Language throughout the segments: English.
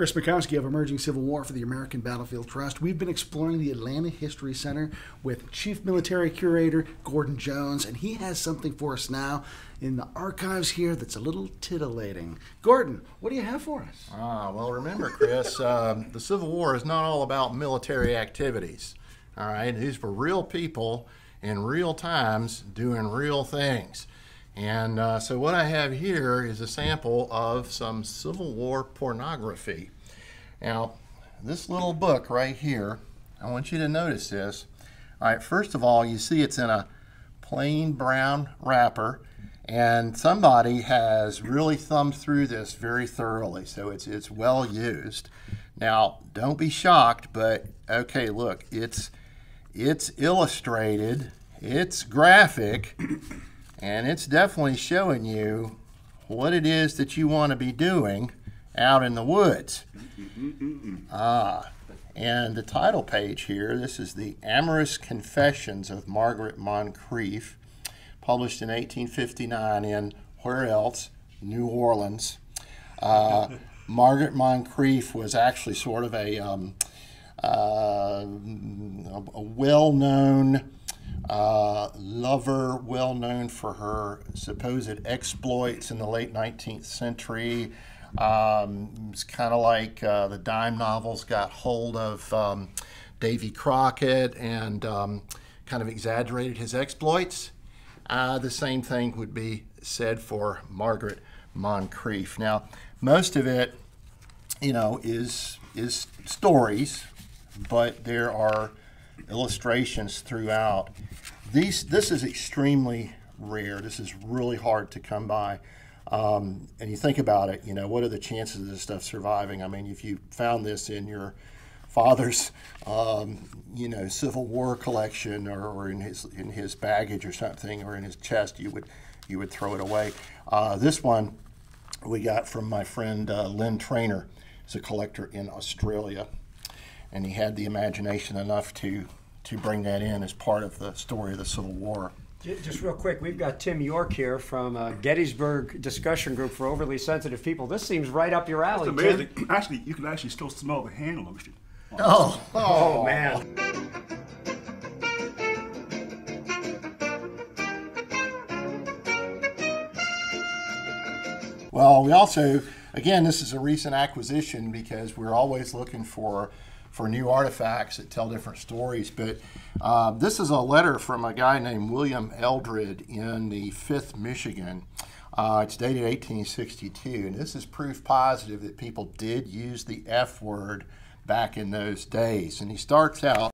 Chris Mackowski of Emerging Civil War for the American Battlefield Trust. We've been exploring the Atlanta History Center with Chief Military Curator Gordon Jones, and he has something for us now in the archives here that's a little titillating. Gordon, what do you have for us? Ah, well, remember, Chris, um, the Civil War is not all about military activities. All right, these were real people in real times doing real things. And uh, so what I have here is a sample of some Civil War pornography. Now, this little book right here, I want you to notice this. All right, first of all, you see it's in a plain brown wrapper, and somebody has really thumbed through this very thoroughly, so it's, it's well used. Now, don't be shocked, but okay, look, it's, it's illustrated, it's graphic, and it's definitely showing you what it is that you want to be doing out in the woods. Ah, and the title page here, this is the Amorous Confessions of Margaret Moncrief, published in 1859 in where else? New Orleans. Uh, Margaret Moncrief was actually sort of a, um, uh, a well-known uh, lover, well known for her supposed exploits in the late 19th century. Um, it's kind of like uh, the dime novels got hold of um, Davy Crockett and um, kind of exaggerated his exploits. Uh, the same thing would be said for Margaret Moncrief. Now, most of it, you know, is is stories, but there are illustrations throughout. These, this is extremely rare. This is really hard to come by. Um, and you think about it, you know, what are the chances of this stuff surviving? I mean, if you found this in your father's, um, you know, Civil War collection or, or, in his in his baggage or something, or in his chest, you would you would throw it away. Uh, this one we got from my friend uh, Lynn Trainer. He's a collector in Australia, and he had the imagination enough to to bring that in as part of the story of the Civil War. Just real quick, we've got Tim York here from uh, Gettysburg Discussion Group for Overly Sensitive People. This seems right up your alley. It's amazing. Tim. Actually, you can actually still smell the hand lotion. Oh, oh, oh man. Well, we also, again, this is a recent acquisition because we're always looking for for new artifacts that tell different stories. But uh, this is a letter from a guy named William Eldred in the 5th Michigan. Uh, it's dated 1862, and this is proof positive that people did use the F word back in those days. And he starts out.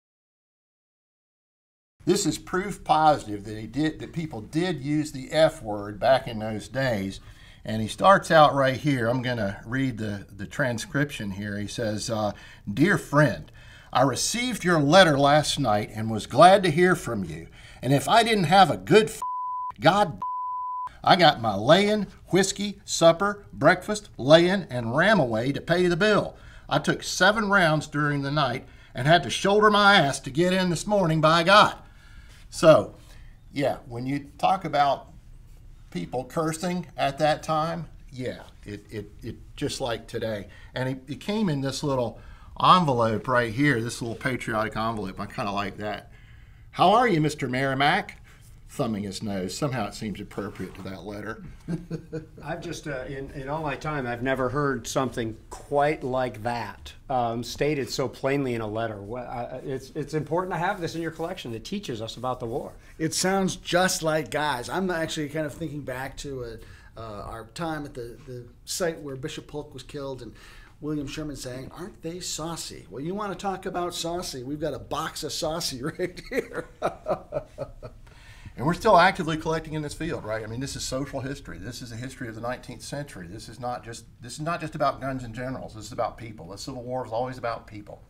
This is proof positive that he did that people did use the F word back in those days. And he starts out right here. I'm going to read the, the transcription here. He says, uh, Dear friend, I received your letter last night and was glad to hear from you. And if I didn't have a good f- God, I got my laying, whiskey, supper, breakfast, laying, and ram away to pay the bill. I took seven rounds during the night and had to shoulder my ass to get in this morning by God. So, yeah, when you talk about people cursing at that time, yeah, it, it, it just like today. And it, it came in this little envelope right here, this little patriotic envelope. I kind of like that. How are you, Mr. Merrimack? Thumbing his nose. Somehow it seems appropriate to that letter. I've just, uh, in, in all my time, I've never heard something quite like that um, stated so plainly in a letter. It's, it's important to have this in your collection. It teaches us about the war. It sounds just like guys. I'm actually kind of thinking back to a, uh, our time at the, the site where Bishop Polk was killed and William Sherman saying, Aren't they saucy? Well, you want to talk about saucy? We've got a box of saucy right here. We're still actively collecting in this field, right? I mean, this is social history. This is a history of the 19th century. This is not just this is not just about guns and generals. This is about people. The Civil War is always about people.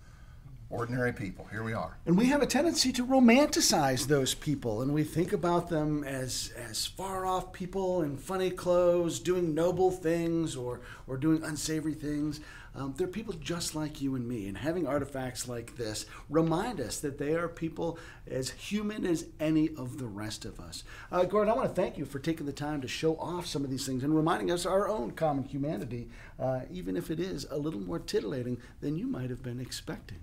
Ordinary people. Here we are. And we have a tendency to romanticize those people, and we think about them as as far off people in funny clothes, doing noble things or or doing unsavory things. Um, they're people just like you and me, and having artifacts like this remind us that they are people as human as any of the rest of us. Uh, Gordon, I want to thank you for taking the time to show off some of these things and reminding us our own common humanity, uh, even if it is a little more titillating than you might have been expecting.